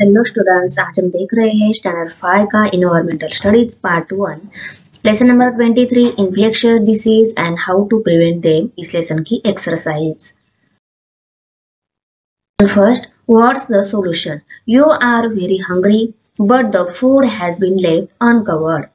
Hello students आज हम देख रहे हैं स्टैंडर्ड फाइव का environmental studies part one lesson number twenty three infectious diseases and how to prevent them इस लेसन की exercise first what's the solution you are very hungry but the food has been left uncovered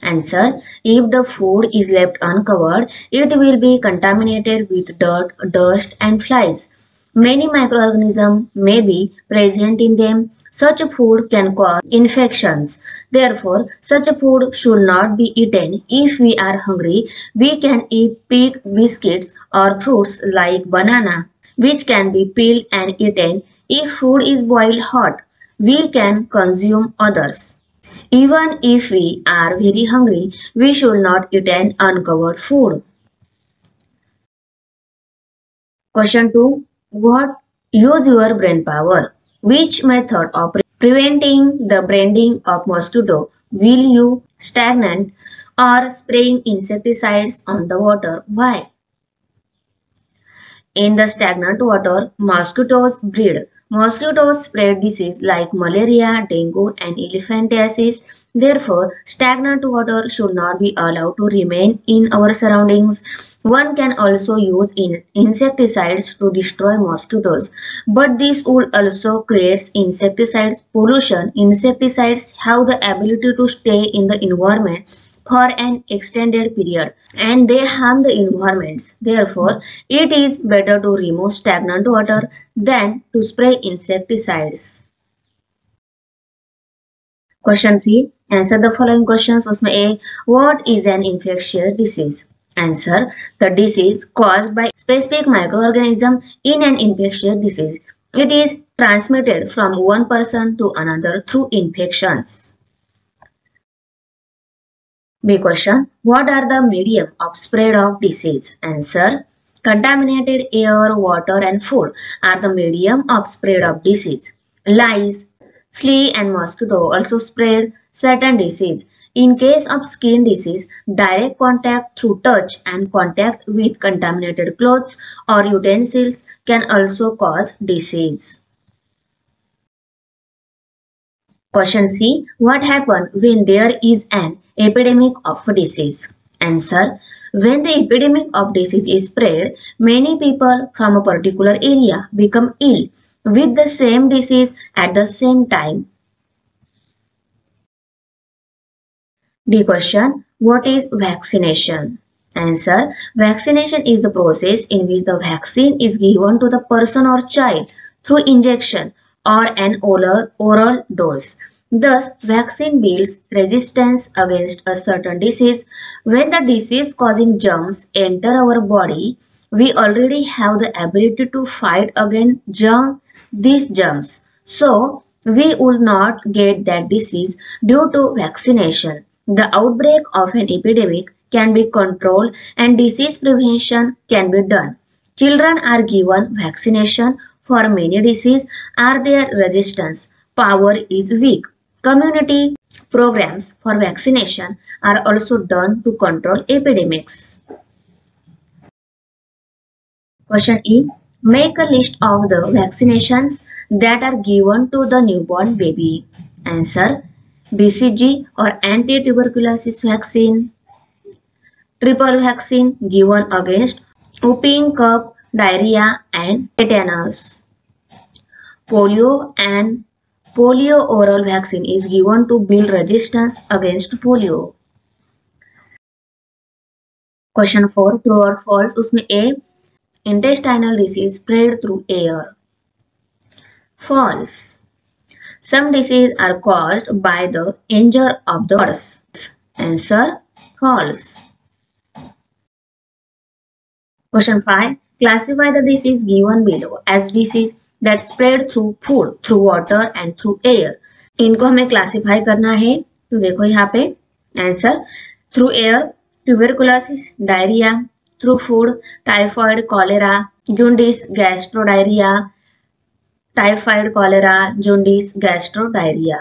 Answer. If the food is left uncovered, it will be contaminated with dirt, dust and flies. Many microorganisms may be present in them. Such food can cause infections. Therefore, such a food should not be eaten. If we are hungry, we can eat pig biscuits or fruits like banana, which can be peeled and eaten. If food is boiled hot, we can consume others. Even if we are very hungry, we should not eat an uncovered food. Question 2. What? Use your brain power. Which method of pre preventing the breeding of mosquito will you stagnant or spraying insecticides on the water? Why? In the stagnant water, mosquitoes breed. Mosquitoes spread disease like malaria, dengue and elephantiasis. Therefore, stagnant water should not be allowed to remain in our surroundings. One can also use in insecticides to destroy mosquitoes, but this would also create insecticide pollution. Insecticides have the ability to stay in the environment for an extended period and they harm the environments. Therefore, it is better to remove stagnant water than to spray insecticides. Question 3. Answer the following questions. A. What is an infectious disease? Answer. The disease caused by specific microorganism in an infectious disease. It is transmitted from one person to another through infections. B question. What are the medium of spread of disease? Answer. Contaminated air, water and food are the medium of spread of disease. Lice, flea and mosquito also spread certain disease. In case of skin disease, direct contact through touch and contact with contaminated clothes or utensils can also cause disease. Question C. What happens when there is an epidemic of disease? Answer. When the epidemic of disease is spread, many people from a particular area become ill with the same disease at the same time. D question. What is vaccination? Answer. Vaccination is the process in which the vaccine is given to the person or child through injection or an oral, oral dose. Thus, vaccine builds resistance against a certain disease. When the disease-causing germs enter our body, we already have the ability to fight against germ, these germs. So, we would not get that disease due to vaccination. The outbreak of an epidemic can be controlled and disease prevention can be done. Children are given vaccination for many diseases are their resistance power is weak. Community programs for vaccination are also done to control epidemics. Question E. Make a list of the vaccinations that are given to the newborn baby. Answer. BCG और anti tuberculosis vaccine triple vaccine given against whooping cough diarrhoea and tetanus polio and polio oral vaccine is given to build resistance against polio question four true और false उसमें a intestinal disease spread through air false Some diseases are caused by the injury of the birds. Answer false. Question 5. Classify the disease given below as disease that spread through food, through water and through air. इनको हमें classify करना है तो देखो यहाँ पे answer through air tuberculosis diarrhoea through food typhoid cholera jaundice typhoid, cholera, jaundice, gastro, diarrhea.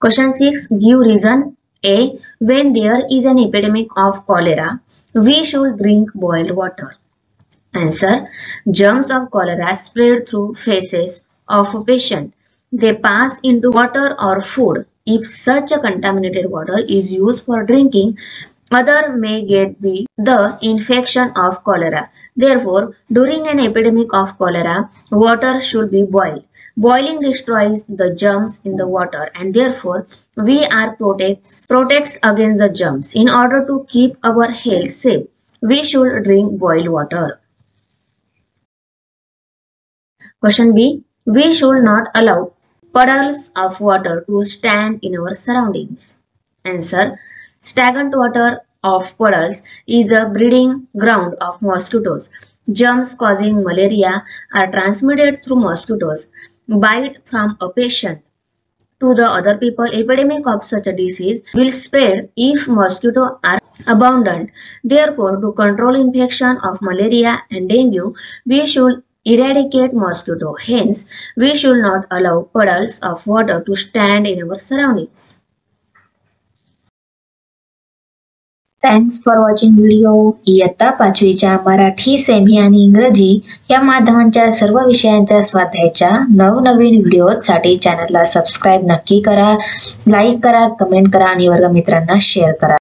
Question 6. Give reason A. When there is an epidemic of cholera, we should drink boiled water. Answer. Germs of cholera spread through faces of a patient. They pass into water or food. If such a contaminated water is used for drinking, other may get the, the infection of cholera. Therefore, during an epidemic of cholera, water should be boiled. Boiling destroys the germs in the water and therefore we are protects, protects against the germs. In order to keep our health safe, we should drink boiled water. Question B. We should not allow puddles of water to stand in our surroundings. Answer. Stagnant water of puddles is a breeding ground of mosquitoes. Germs causing malaria are transmitted through mosquitoes bite from a patient to the other people, epidemic of such a disease will spread if mosquitoes are abundant. Therefore, to control infection of malaria and dengue, we should eradicate mosquito. Hence, we should not allow puddles of water to stand in our surroundings. Thanks for watching video इयत्ता पाचवीच्या Marathi, semi आणि इंग्रजी या माध्यमांच्या सर्व विषयांच्या स्वाध्यायाच्या नवनवीन व्हिडिओसाठी चॅनलला सबस्क्राईब नक्की करा, लाईक करा, कमेंट करा आणि वर्गमित्रांना शेअर करा.